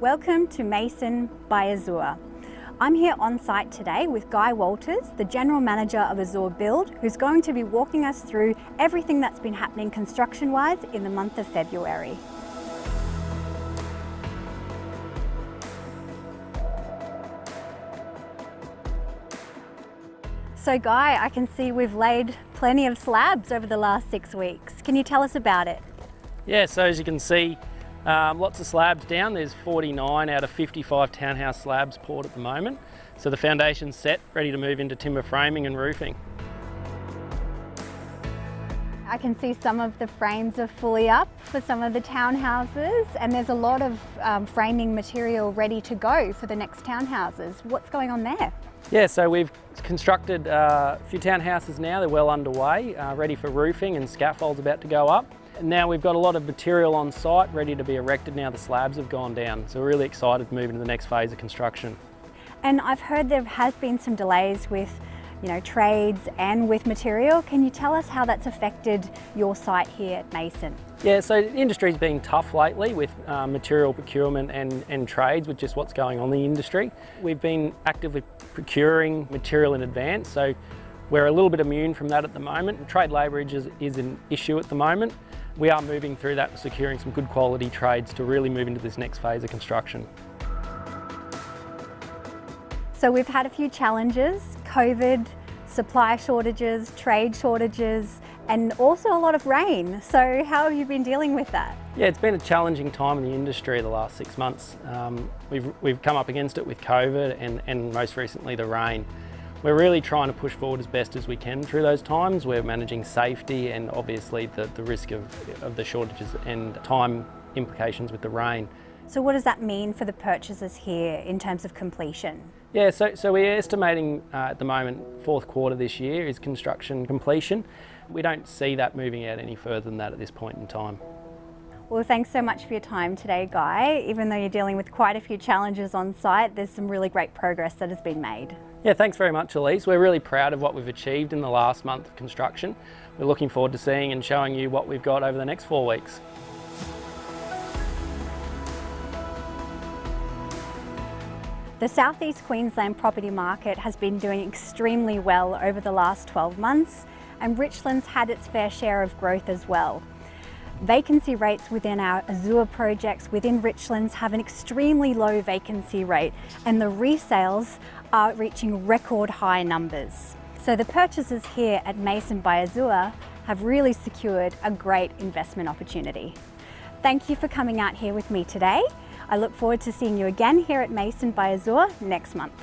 Welcome to Mason by Azure. I'm here on site today with Guy Walters, the General Manager of Azure Build, who's going to be walking us through everything that's been happening construction-wise in the month of February. So Guy, I can see we've laid plenty of slabs over the last six weeks. Can you tell us about it? Yeah, so as you can see, um, lots of slabs down. There's 49 out of 55 townhouse slabs poured at the moment. So the foundation's set, ready to move into timber framing and roofing. I can see some of the frames are fully up for some of the townhouses and there's a lot of um, framing material ready to go for the next townhouses. What's going on there? Yeah, so we've constructed uh, a few townhouses now, they're well underway, uh, ready for roofing and scaffolds about to go up. Now we've got a lot of material on site ready to be erected now the slabs have gone down. So we're really excited to move into the next phase of construction. And I've heard there has been some delays with you know, trades and with material. Can you tell us how that's affected your site here at Mason? Yeah, so the industry's been tough lately with uh, material procurement and, and trades with just what's going on in the industry. We've been actively procuring material in advance, so we're a little bit immune from that at the moment. Trade labour is, is an issue at the moment we are moving through that, securing some good quality trades to really move into this next phase of construction. So we've had a few challenges, COVID, supply shortages, trade shortages, and also a lot of rain. So how have you been dealing with that? Yeah, it's been a challenging time in the industry the last six months. Um, we've, we've come up against it with COVID and, and most recently the rain. We're really trying to push forward as best as we can through those times. We're managing safety and obviously the, the risk of, of the shortages and time implications with the rain. So what does that mean for the purchasers here in terms of completion? Yeah, so, so we're estimating uh, at the moment fourth quarter this year is construction completion. We don't see that moving out any further than that at this point in time. Well, thanks so much for your time today, Guy. Even though you're dealing with quite a few challenges on site, there's some really great progress that has been made. Yeah, thanks very much, Elise. We're really proud of what we've achieved in the last month of construction. We're looking forward to seeing and showing you what we've got over the next four weeks. The Southeast Queensland property market has been doing extremely well over the last 12 months and Richlands had its fair share of growth as well. Vacancy rates within our Azure projects within Richlands have an extremely low vacancy rate and the resales are reaching record high numbers. So the purchases here at Mason by Azure have really secured a great investment opportunity. Thank you for coming out here with me today. I look forward to seeing you again here at Mason by Azure next month.